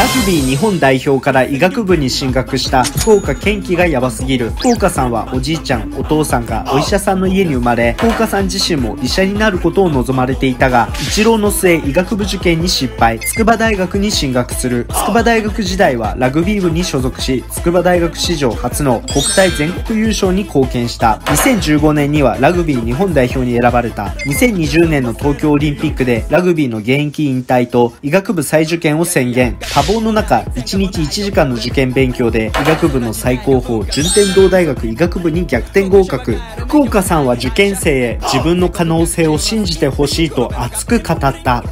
ラグビー日本代表から医学部に進学した福岡健貴がヤバすぎる。福岡さんはおじいちゃん、お父さんがお医者さんの家に生まれ、福岡さん自身も医者になることを望まれていたが、一浪の末医学部受験に失敗、筑波大学に進学する。筑波大学時代はラグビー部に所属し、筑波大学史上初の国体全国優勝に貢献した。2015年にはラグビー日本代表に選ばれた。2020年の東京オリンピックでラグビーの現役引退と医学部再受験を宣言。多忙の中、1日1時間の受験勉強で医学部の最高峰、順天堂大学医学部に逆転合格。福岡さんは受験生へ自分の可能性を信じてほしいと熱く語った。